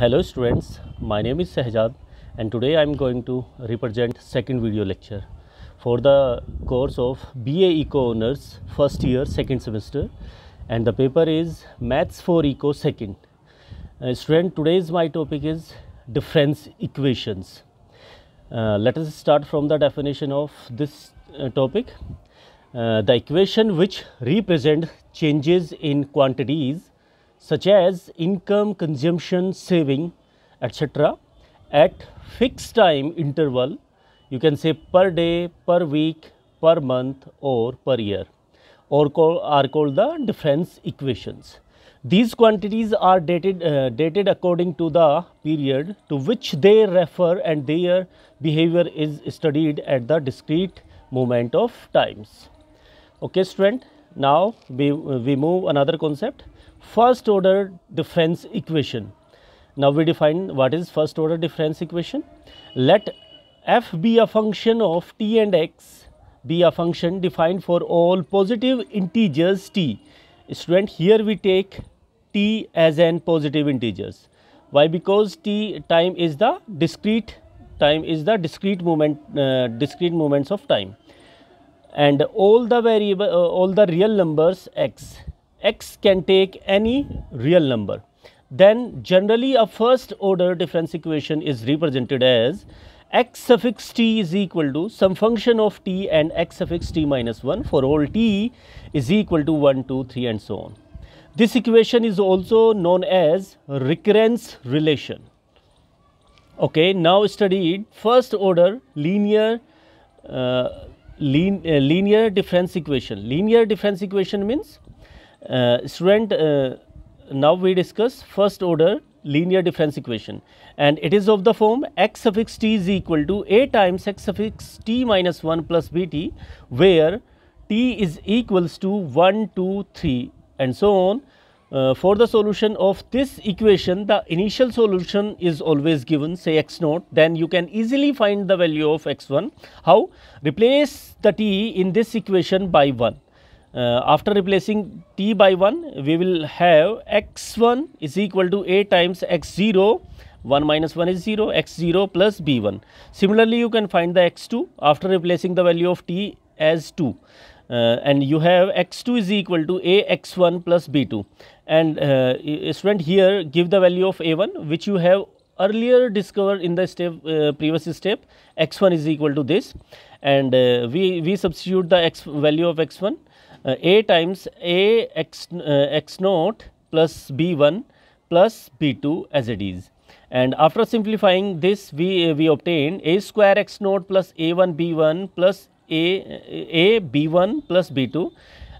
Hello students, my name is Sehjad and today I am going to represent second video lecture for the course of BA Eco Honors first year second semester and the paper is Maths for Eco second. Uh, student today's my topic is difference equations. Uh, let us start from the definition of this uh, topic. Uh, the equation which represent changes in quantities such as income, consumption, saving, etc. at fixed time interval, you can say per day, per week, per month or per year or call, are called the difference equations. These quantities are dated, uh, dated according to the period to which they refer and their behavior is studied at the discrete moment of times. Okay student, now we, we move another concept first order difference equation. Now we define what is first order difference equation. Let f be a function of t and x be a function defined for all positive integers t. Student here we take t as an positive integers. Why? Because t time is the discrete time is the discrete moment uh, discrete moments of time and all the variable uh, all the real numbers x x can take any real number. Then generally a first order difference equation is represented as x suffix t is equal to some function of t and x suffix t minus 1 for all t is equal to 1 2 3 and so on. This equation is also known as recurrence relation. Okay now studied first order linear uh, lin, uh, linear difference equation. Linear difference equation means uh, student uh, now we discuss first order linear difference equation. And it is of the form x suffix t is equal to a times x suffix t minus 1 plus bt where t is equals to 1 2 3 and so on. Uh, for the solution of this equation the initial solution is always given say x naught. Then you can easily find the value of x1 how? Replace the t in this equation by 1 uh, after replacing t by 1 we will have x1 is equal to a times x0 1 minus 1 is 0 x0 plus b1 similarly you can find the x2 after replacing the value of t as 2 uh, and you have x2 is equal to a x1 plus b2 and uh, student here give the value of a1 which you have earlier discovered in the step uh, previous step. x1 is equal to this. And uh, we we substitute the x value of x1 uh, a times a x, uh, x naught plus b1 plus b2 as it is. And after simplifying this we uh, we obtain a square x naught plus a1 b1 plus a a b1 plus b2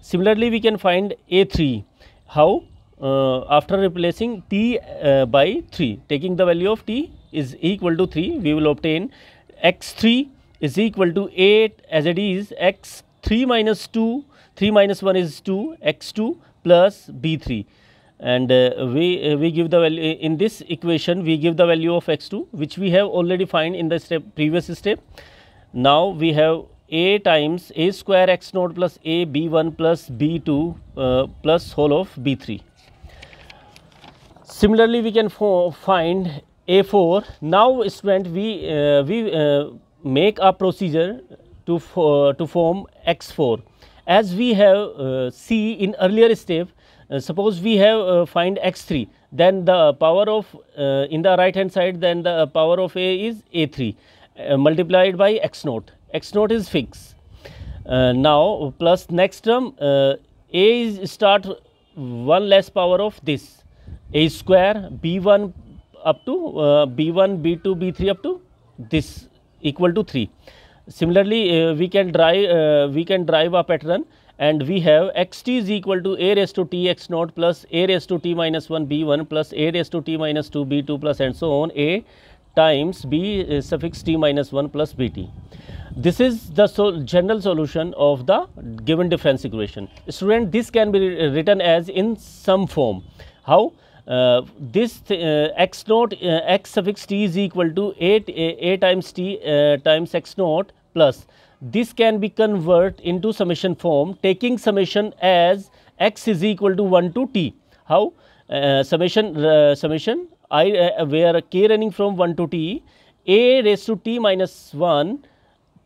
similarly we can find a3 how? Uh, after replacing t uh, by 3 taking the value of t is equal to 3 we will obtain x3 is equal to 8 as it is x3 minus 2 3 minus 1 is 2 x2 plus b3 and uh, we uh, we give the value in this equation we give the value of x2 which we have already find in the step previous step. Now we have a times a square x naught plus a b1 plus b2 uh, plus whole of b3 similarly we can find a4 now student we uh, we uh, make a procedure to to form x4 as we have uh, see in earlier step uh, suppose we have uh, find x3 then the power of uh, in the right hand side then the power of a is a3 uh, multiplied by x naught. X naught is fixed. Uh, now plus next term a is start one less power of this. A square b1 up to b1 b2 b3 up to this equal to 3 Similarly, uh, we can drive uh, we can drive a pattern and we have x t is equal to a raised to t x naught plus a raised to t minus 1 b 1 plus a raised to t minus 2 b 2 plus and so on a times b uh, suffix t minus 1 plus b t. This is the so general solution of the given difference equation. Student, this can be written as in some form. How? Uh, this uh, x naught x suffix t is equal to a, a, a times t times x naught plus. This can be convert into summation form taking summation as x is equal to 1 to t. How? Uh, summation uh, summation i uh, where k running from 1 to t. A raised to t minus 1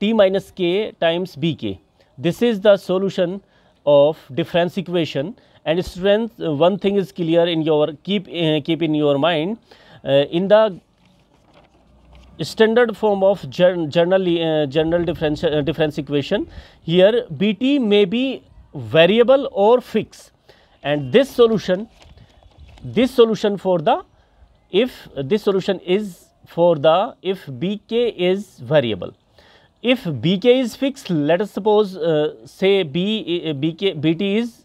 t minus k times bk this is the solution of difference equation. And strength uh, one thing is clear in your keep uh, keep in your mind. Uh, in the standard form of general uh, general difference uh, difference equation. Here bt may be variable or fixed. And this solution this solution for the if this solution is for the if bk is variable. If bk is fixed let us suppose uh, say b uh, bk bt is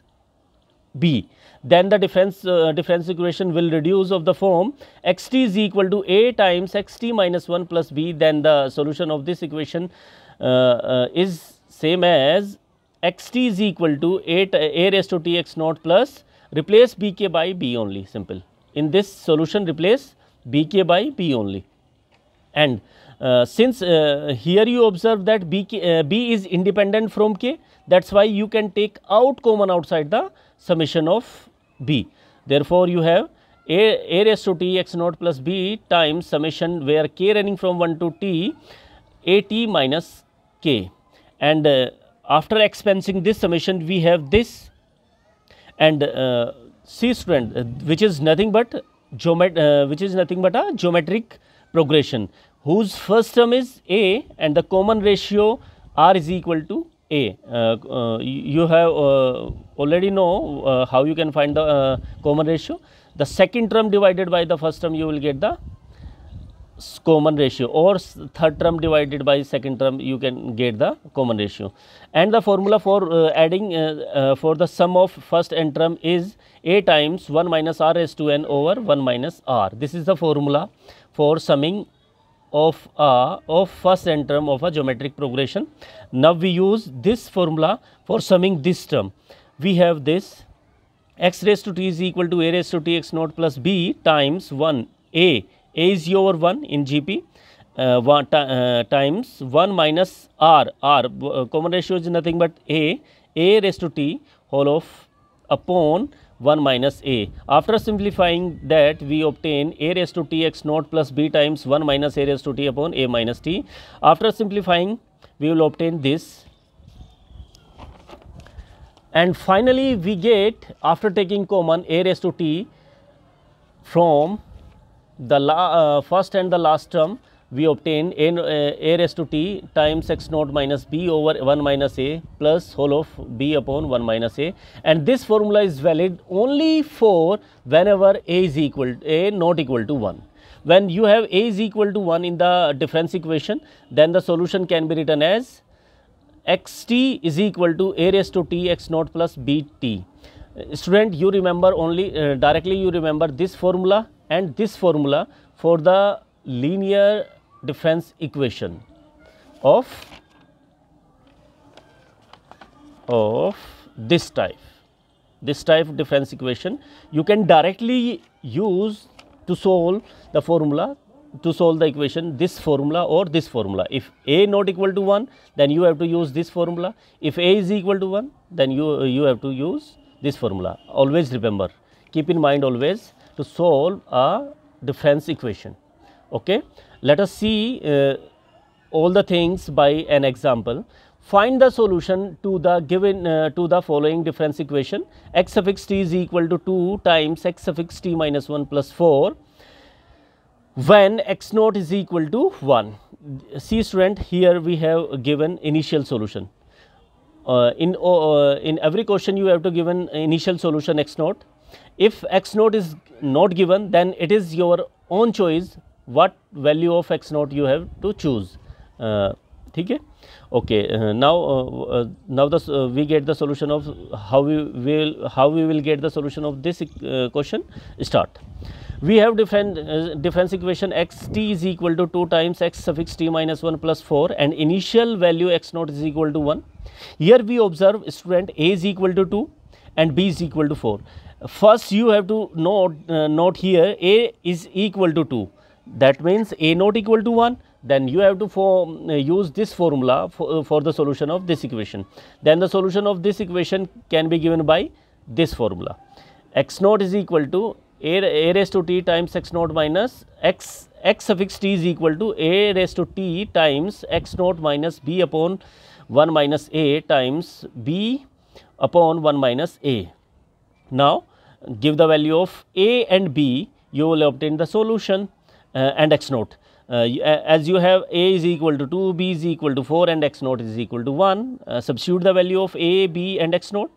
b then the difference uh, difference equation will reduce of the form. Xt is equal to a times xt minus 1 plus b then the solution of this equation uh, uh, is same as xt is equal to a, a raised to t x naught plus replace bk by b only simple. In this solution replace bk by b only. And uh, since uh, here you observe that B, uh, B is independent from K that is why you can take out common outside the summation of B. Therefore, you have a, a raised to t x naught plus b times summation where k running from 1 to t a t minus k and uh, after expensing this summation we have this and uh, C student uh, which is nothing but geomet which is nothing but a geometric progression whose first term is A and the common ratio R is equal to A. Uh, uh, you have uh, already know uh, how you can find the uh, common ratio. The second term divided by the first term you will get the common ratio or third term divided by second term you can get the common ratio and the formula for uh, adding for the sum of first n term is a times 1 minus r to n over 1 minus r this is the formula for summing of a of first n term of a geometric progression. Now, we use this formula for summing this term. We have this x raised to t is equal to a raised to t x naught plus b times 1 a, a is over 1 in GP uh, one, uh, times 1 minus r, r uh, common ratio is nothing but a, a raised to t whole of upon 1 minus a. After simplifying that we obtain a raised to t x naught plus b times 1 minus a raised to t upon a minus t. After simplifying we will obtain this and finally we get after taking common a raised to t from the uh, first and the last term we obtain a, a raised to t times x naught minus b over 1 minus a plus whole of b upon 1 minus a and this formula is valid only for whenever a is equal a not equal to 1. When you have a is equal to 1 in the difference equation then the solution can be written as x t is equal to a raised to t x naught plus b t. Student you remember only uh, directly you remember this formula and this formula for the linear difference equation of of this type this type difference equation you can directly use to solve the formula to solve the equation this formula or this formula. If a not equal to 1 then you have to use this formula. If a is equal to 1 then you you have to use this formula. Always remember keep in mind always to solve a difference equation. Okay? Let us see uh, all the things by an example. Find the solution to the given uh, to the following difference equation. X suffix t is equal to 2 times x suffix t minus 1 plus 4 when x naught is equal to 1. See student here we have given initial solution. Uh, in uh, in every question you have to given initial solution x naught. If x naught is not given then it is your own choice what value of x naught you have to choose ठीक है okay uh, now uh, uh, now the uh, we get the solution of how we will how we will get the solution uh, we have different uh, difference equation x t is equal to 2 times x suffix t minus 1 plus 4 and initial value x naught is equal to 1 here we observe student a is equal to 2 and b is equal to 4 first you have to note note here a is equal to 2 that means a not equal to 1 then you have to form, uh, use this formula for, uh, for the solution of this equation. Then the solution of this equation can be given by this formula. X naught is equal to a, a raised to t times x naught minus x x suffix t is equal to a raised to t times x naught minus b upon 1 minus a times b upon 1 minus a. Now, give the value of a and b you will obtain the solution uh, and x naught. Uh, as you have a is equal to 2, b is equal to 4 and x naught is equal to 1, uh, substitute the value of a, b and x naught.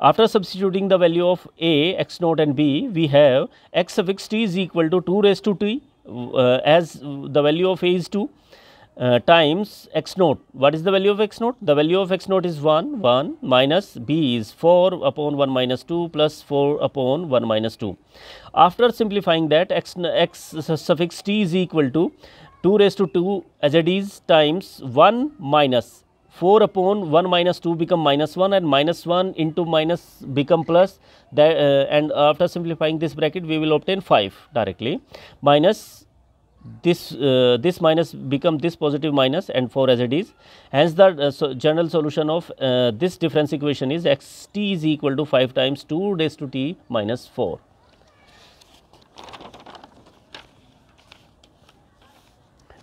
After substituting the value of a, x naught and b, we have x suffix t is equal to 2 raised to t uh, as the value of a is 2 uh, times x naught. What is the value of x naught? The value of x naught is 1, 1 minus b is 4 upon 1 minus 2 plus 4 upon 1 minus 2. After simplifying that x, x suffix t is equal to 2 raised to 2 as it is times 1 minus 4 upon 1 minus 2 become minus 1 and minus 1 into minus become plus that uh, and after simplifying this bracket we will obtain 5 directly minus this uh, this minus become this positive minus and 4 as it is. Hence the uh, so general solution of uh, this difference equation is x t is equal to 5 times 2 raised to t minus 4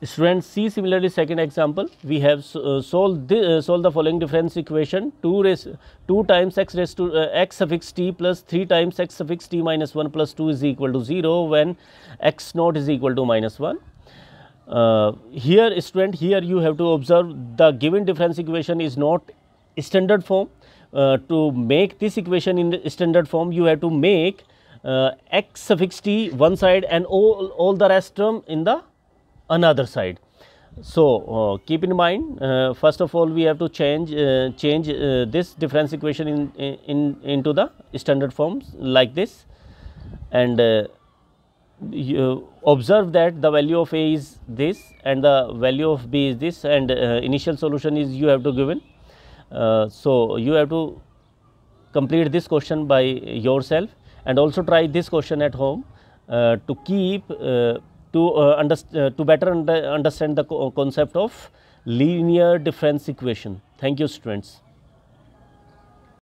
Students see similarly second example. We have uh, solved the, uh, solve the following difference equation. 2 raise 2 times x raised to uh, x suffix t plus 3 times x suffix t minus 1 plus 2 is equal to 0 when x naught is equal to minus 1. Uh, here student here you have to observe the given difference equation is not standard form. Uh, to make this equation in standard form you have to make uh, x suffix t one side and all, all the rest term in the another side. So, uh, keep in mind uh, first of all we have to change uh, change uh, this difference equation in, in into the standard forms like this and uh, you observe that the value of a is this and the value of b is this and uh, initial solution is you have to given. so, you have to complete this question by yourself and also try this question at home to keep to uh, uh, to better under understand the co concept of linear difference equation. Thank you students.